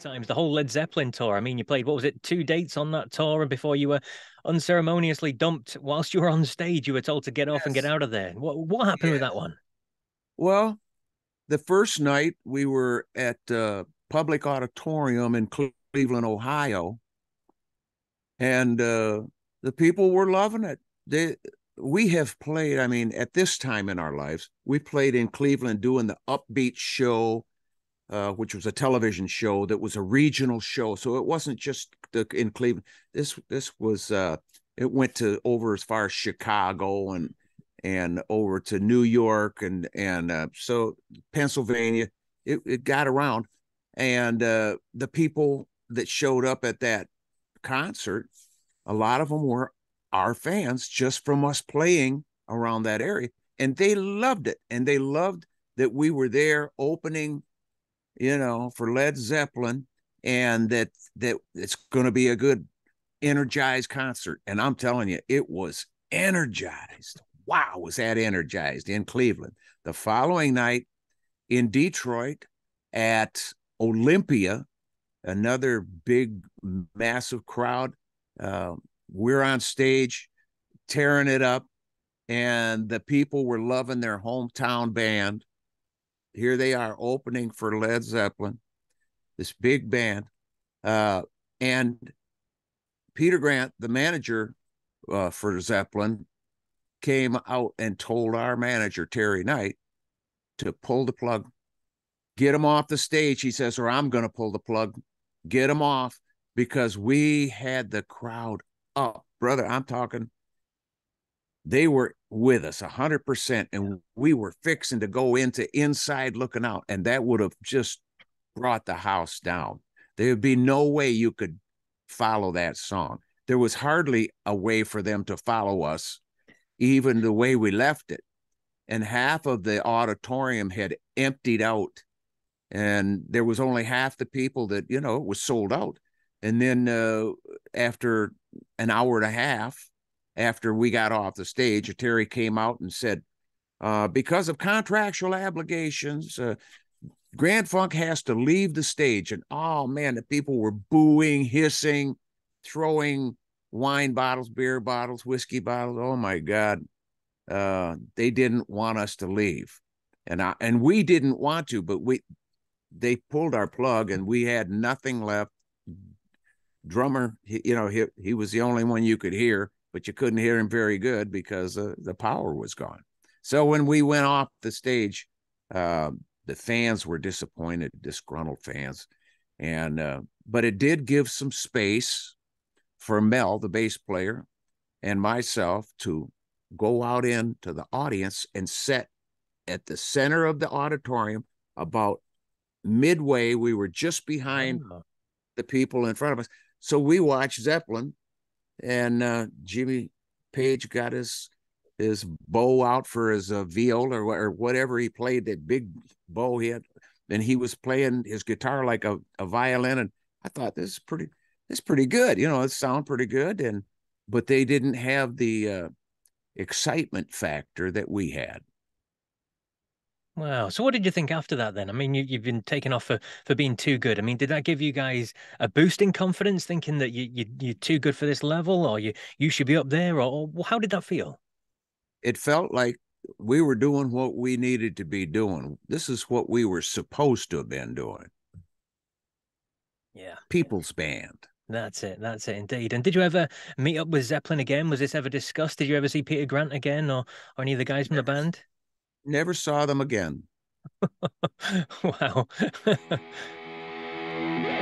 times, the whole Led Zeppelin tour. I mean, you played, what was it, two dates on that tour, and before you were unceremoniously dumped whilst you were on stage, you were told to get off yes. and get out of there. What, what happened yeah. with that one? Well, the first night we were at uh, Public Auditorium in Cleveland, Ohio, and uh, the people were loving it. They, we have played, I mean, at this time in our lives, we played in Cleveland doing the Upbeat Show, uh, which was a television show that was a regional show. So it wasn't just the, in Cleveland. This this was uh, it went to over as far as Chicago and and over to New York and and uh, so Pennsylvania. It, it got around, and uh, the people that showed up at that concert, a lot of them were our fans just from us playing around that area. And they loved it. And they loved that we were there opening, you know, for Led Zeppelin and that that it's going to be a good energized concert. And I'm telling you, it was energized. Wow, was that energized in Cleveland. The following night in Detroit at Olympia, another big, massive crowd. Uh, we're on stage tearing it up and the people were loving their hometown band here they are opening for led zeppelin this big band uh, and peter grant the manager uh, for zeppelin came out and told our manager terry knight to pull the plug get him off the stage he says or i'm going to pull the plug get him off because we had the crowd up, brother. I'm talking. They were with us a hundred percent, and we were fixing to go into inside looking out, and that would have just brought the house down. There would be no way you could follow that song. There was hardly a way for them to follow us, even the way we left it. And half of the auditorium had emptied out, and there was only half the people that you know it was sold out. And then uh, after an hour and a half after we got off the stage, Terry came out and said, uh, because of contractual obligations, uh, Grand Funk has to leave the stage. And oh man, the people were booing, hissing, throwing wine bottles, beer bottles, whiskey bottles. Oh my God. Uh, they didn't want us to leave. And I and we didn't want to, but we they pulled our plug and we had nothing left drummer, he, you know, he, he was the only one you could hear, but you couldn't hear him very good because uh, the power was gone. So when we went off the stage, uh, the fans were disappointed, disgruntled fans, and uh, but it did give some space for Mel, the bass player, and myself to go out into the audience and set at the center of the auditorium about midway. We were just behind oh. the people in front of us. So we watched Zeppelin, and uh, Jimmy Page got his his bow out for his uh, viola or, or whatever he played that big bow he had, and he was playing his guitar like a, a violin. And I thought this is pretty this is pretty good, you know, it sounded pretty good. And but they didn't have the uh, excitement factor that we had. Wow. So what did you think after that then? I mean, you, you've been taken off for, for being too good. I mean, did that give you guys a boost in confidence, thinking that you, you, you're too good for this level or you, you should be up there? Or, or how did that feel? It felt like we were doing what we needed to be doing. This is what we were supposed to have been doing. Yeah. People's band. That's it. That's it indeed. And did you ever meet up with Zeppelin again? Was this ever discussed? Did you ever see Peter Grant again or, or any of the guys from the band? never saw them again. wow.